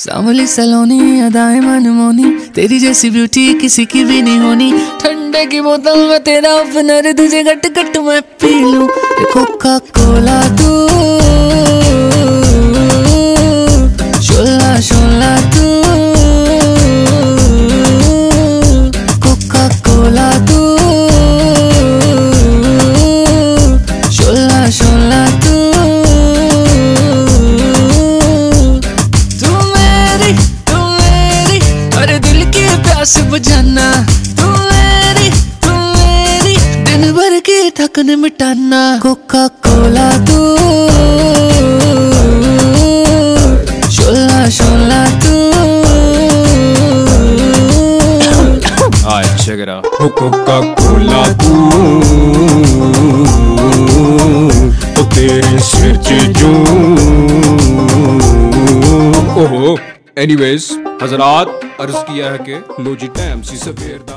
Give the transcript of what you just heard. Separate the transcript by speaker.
Speaker 1: सांवली सलोनी, अदाए मनमोनी। तेरी जैसी ब्यूटी किसी की भी नहीं होनी। ठंडे की बोतल में तेरा ओपनर तुझे घट घट मैं पी लूँ। कोका कोला तू। की प्यास बुझाना। तू मेरी तू मेरी दिन भर की थकन मिटाना। कोका कोला तू शोला शोला तू
Speaker 2: Alright, check it out.
Speaker 3: Coca Cola तू ओ तेरे सिर च जू
Speaker 2: ओहो एनीवेज हजरात अर्ज़ किया है कि लोजिटा एमसी से दा।